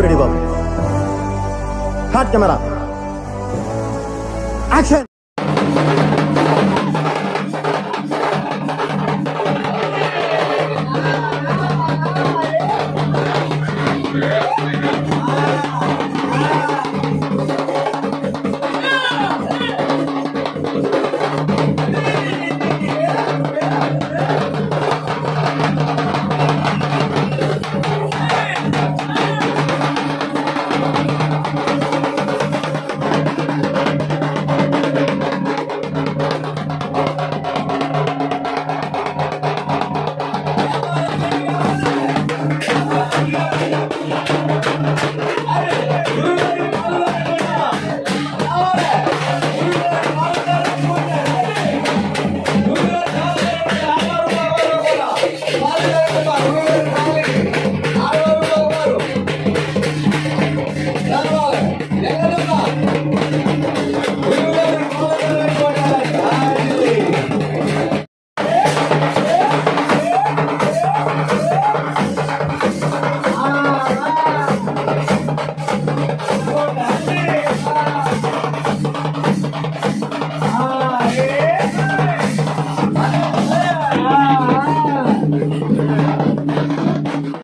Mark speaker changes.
Speaker 1: बाबू ready बाबू। हाथ camera. Action
Speaker 2: Yeah.